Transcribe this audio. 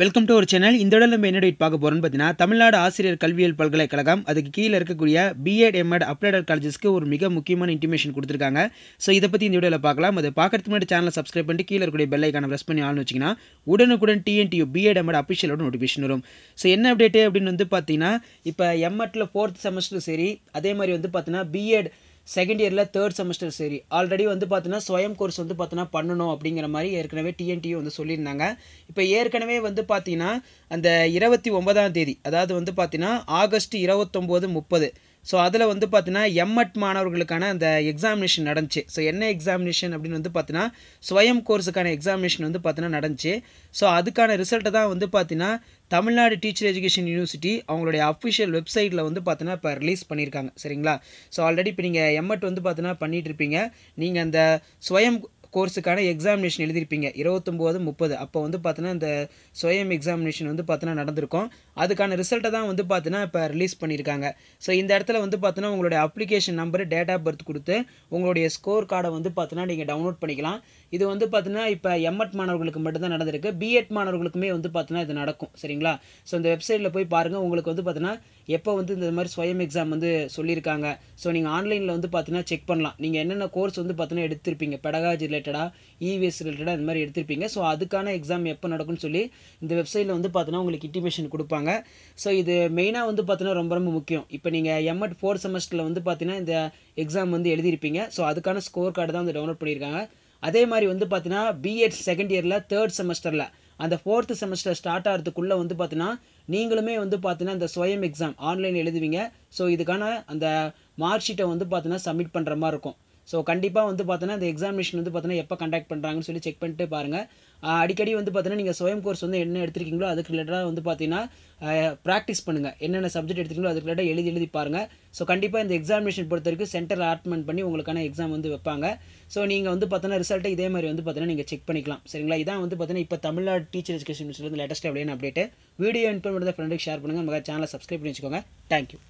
Welcome to ஒரு channel இந்த இடம் நம்ம என்ன டேட் பார்க்க போகிறோம்னு பார்த்தீங்கன்னா தமிழ்நாடு ஆசிரியர் கல்வியியல் பல்கலைக்கழகம் அதுக்கு கீழே இருக்கக்கூடிய பிஎட் எம்எட் அப்ளைடட் காலேஜஸ்க்கு ஒரு மிக முக்கியமான இன்டிமேஷன் கொடுத்துருக்காங்க. ஸோ இதை பற்றி இந்த வீடியோவில் பார்க்கலாம். அது பார்க்கறதுக்கு முன்னாடி சேனலை சப்ஸ்கிரைப் பண்ணிட்டு கீழே இருக்கக்கூடிய பெல் ஐக்கான ப்ரெஸ் பண்ணி ஆள்னு வச்சிங்கன்னா உடனுக்குடன் TNTU B Ed M Ed அஃபிஷியலோட notification வரும். ஸோ என்ன அப்டேட்டு அப்படின்னு வந்து பார்த்தீங்கன்னா இப்போ எம்எட்டில் ஃபோர்த் செமஸ்டரும் சரி அதே மாதிரி வந்து பார்த்தீங்கன்னா பிஎட் செகண்ட் இயரில் தேர்ட் செமஸ்டர் சரி. ஆல்ரெடி வந்து பார்த்தீங்கன்னா ஸ்வயம் கோர்ஸ் வந்து பார்த்தீங்கன்னா பண்ணணும் அப்படிங்கிற மாதிரி ஏற்கனவே டிஎன்டி வந்து சொல்லியிருந்தாங்க. இப்போ ஏற்கனவே வந்து பார்த்தீங்கன்னா அந்த இருபத்தி ஒன்பதாம் தேதி அதாவது வந்து பார்த்தீங்கன்னா ஆகஸ்ட் இருபத்தொம்போது முப்பது. ஸோ அதில் வந்து பார்த்தீங்கன்னா எம்எட் மாணவர்களுக்கான அந்த எக்ஸாமினேஷன் நடந்துச்சு. ஸோ என்ன எக்ஸாமினேஷன் அப்படின்னு வந்து பார்த்தீங்கன்னா ஸ்வயம் கோர்ஸுக்கான எக்ஸாமினேஷன் வந்து பார்த்தீங்கன்னா நடந்துச்சு. ஸோ அதுக்கான ரிசல்ட்டை தான் வந்து பார்த்தீங்கன்னா தமிழ்நாடு டீச்சர் எஜுகேஷன் யூனிவர்சிட்டி அவங்களுடைய அஃபிஷியல் வெப்சைட்டில் வந்து பார்த்தீங்கன்னா இப்போ ரிலீஸ் பண்ணியிருக்காங்க சரிங்களா? ஸோ ஆல்ரெடி இப்போ நீங்கள் எம்எட் வந்து பார்த்தீங்கன்னா பண்ணிகிட்ருப்பீங்க நீங்கள் அந்த ஸ்வயம் கோர்ஸுக்கான எக்ஸாமினேஷன் எழுதியிருப்பீங்க. இருபத்தொம்போது முப்பது. அப்போ வந்து பார்த்தீங்கன்னா இந்த சுயம் எக்ஸாமினேஷன் வந்து பார்த்தீங்கன்னா நடந்திருக்கும். அதுக்கான ரிசல்ட்டை தான் வந்து பார்த்தீங்கன்னா இப்போ ரிலீஸ் பண்ணியிருக்காங்க. ஸோ இந்த இடத்துல வந்து பார்த்தீங்கன்னா உங்களுடைய application number date of birth கொடுத்து உங்களுடைய ஸ்கோர் கார்டை வந்து பார்த்தீங்கன்னா நீங்கள் டவுன்லோட் பண்ணிக்கலாம். இது வந்து பார்த்தீங்கன்னா இப்போ எம்எட் மாணவர்களுக்கு மட்டும்தான் நடந்திருக்கு. பிஎட் மாணவர்களுக்குமே வந்து பார்த்தீங்கன்னா இது நடக்கும். சரிங்களா? ஸோ இந்த வெப்சைட்டில் போய் பாருங்கள் உங்களுக்கு வந்து பார்த்தீங்கன்னா எப்போ வந்து இந்த மாதிரி ஸ்வயம் எக்ஸாம் வந்து சொல்லியிருக்காங்க? ஸோ நீங்கள் ஆன்லைனில் வந்து பார்த்தீங்கன்னா செக் பண்ணலாம். நீங்கள் என்னென்ன கோர்ஸ் வந்து பார்த்தீங்கன்னா எடுத்திருப்பீங்க? பெடகாஜி ரிலேட்டடாக இவிஎஸ் ரிலேட்டடாக இந்த மாதிரி எடுத்திருப்பீங்க. ஸோ அதுக்கான எக்ஸாம் எப்போ நடக்கும்னு சொல்லி இந்த வெப்சைட்டில் வந்து பார்த்தீங்கன்னா உங்களுக்கு இன்டிமேஷன் கொடுப்பாங்க. ஸோ இது மெயினாக வந்து பார்த்தீங்கன்னா ரொம்ப ரொம்ப முக்கியம். இப்போ நீங்கள் எம்எட் ஃபோர்த் செமஸ்டரில் வந்து பார்த்தீங்கன்னா இந்த எக்ஸாம் வந்து எழுதியிருப்பீங்க. ஸோ அதுக்கான ஸ்கோர் கார்டு தான் வந்து டவுன்லோட் பண்ணியிருக்காங்க. அதே மாதிரி வந்து பார்த்தீங்கன்னா பிஎட் செகண்ட் இயரில் தேர்ட் செமஸ்டரில் அந்த ஃபோர்த்து செமஸ்டர் ஸ்டார்ட் ஆகிறதுக்குள்ளே வந்து பார்த்தீங்கன்னா நீங்களுமே வந்து பார்த்தீங்கன்னா இந்த ஸ்வயம் எக்ஸாம் ஆன்லைன் எழுதுவீங்க. ஸோ இதுக்கான அந்த மார்க் ஷீட்டை வந்து பார்த்தீங்கன்னா சப்மிட் பண்ணுற மாதிரி இருக்கும். ஸோ கண்டிப்பாக வந்து பார்த்தோன்னா இந்த எக்ஸாமினேஷன் வந்து பார்த்தீங்கன்னா எப்போ கண்டக்ட் பண்ணுறாங்கன்னு சொல்லி செக் பண்ணிட்டு பாருங்கள் அடிக்கடி வந்து பார்த்தீங்கன்னா நீங்கள் ஸ்வயம் கோர்ஸ் வந்து என்ன எடுத்திருக்கீங்களோ அதுக்கு ரிலேட்டடாக வந்து பார்த்தீங்கன்னா ப்ராக்டிஸ் பண்ணுங்கள் என்னென்ன சப்ஜெக்ட் எடுத்துக்கீங்களோ அதுக்கு ரிலேட்டாக எழுதி எழுதி பாருங்கள் ஸோ கண்டிப்பாக இந்த எக்ஸாமினேஷன் பொறுத்த வரைக்கும் சென்டர் அலாட்மெண்ட் பண்ணி உங்களுக்கான எக்ஸாம் வந்து வைப்பாங்க. ஸோ நீங்கள் வந்து பார்த்தோன்னா ரிசல்ட்டை இதே மாதிரி வந்து பார்த்தீங்கன்னா நீங்கள் செக் பண்ணிக்கலாம். சரிங்களா? இதான் வந்து பார்த்தீங்கன்னா இப்போ Tamil Nadu teacher education minister latest அப்படின்னு அப்டேட் வீடியோ இன்ஃபார்ம் பண்ணுறது ஃப்ரெண்டுக்கு ஷேர் பண்ணுங்கள் நம்ம சேனலை சப்ஸ்கிரைப் பண்ணி வச்சுக்கோங்க. தேங்க்யூ